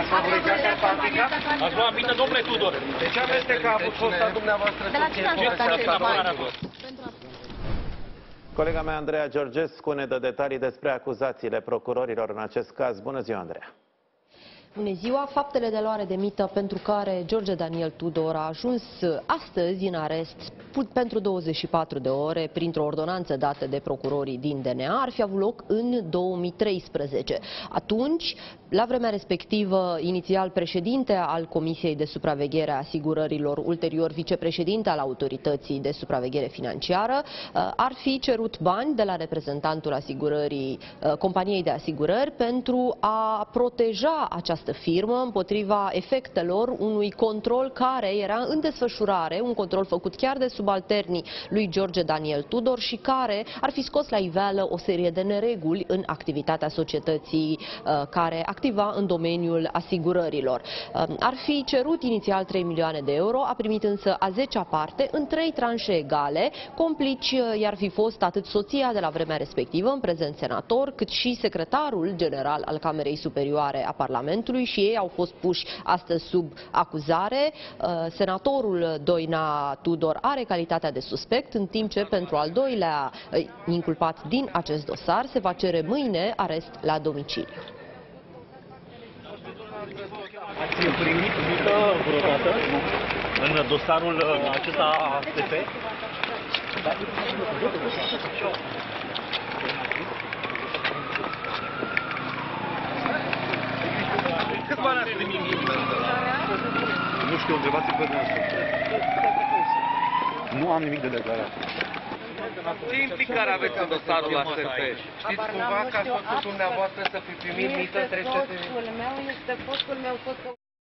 Ați favorizat Carpatica? Ați luat aminte, domnule Tudor. De ce amestec a avut fosta dumneavoastră De la să cine ați fie votat această ceva? apărare? Colega mea, Andreea Georgescu, ne dă detalii despre acuzațiile procurorilor în acest caz. Bună ziua, Andreea! Bună ziua! Faptele de luare de mită pentru care George Daniel Tudor a ajuns astăzi în arest pentru 24 de ore printr-o ordonanță dată de procurorii din DNA ar fi avut loc în 2013. Atunci, la vremea respectivă, inițial președinte al Comisiei de Supraveghere a Asigurărilor, ulterior vicepreședinte al Autorității de Supraveghere Financiară, ar fi cerut bani de la reprezentantul asigurării, companiei de asigurări pentru a proteja această firmă împotriva efectelor unui control care era în desfășurare, un control făcut chiar de subalternii lui George Daniel Tudor și care ar fi scos la iveală o serie de nereguli în activitatea societății uh, care activa în domeniul asigurărilor. Uh, ar fi cerut inițial 3 milioane de euro, a primit însă a 10-a parte în trei tranșe egale. Complici uh, i-ar fi fost atât soția de la vremea respectivă, în prezent senator, cât și secretarul general al Camerei Superioare a Parlamentului și ei au fost puși astăzi sub acuzare. Senatorul Doina Tudor are calitatea de suspect, în timp ce pentru al doilea inculpat din acest dosar se va cere mâine arest la domiciliu. Ați primit mită vreodată în dosarul acesta ASTP? Cât bani ați primit mită? Nu știu, întrebați pe dumneavoastră. Nu am nimic de declarat. Ce implicare aveți în dosarul la SRP? Știți cumva că a fost dumneavoastră să fi primit mită 300 Fostul meu este fostul meu fost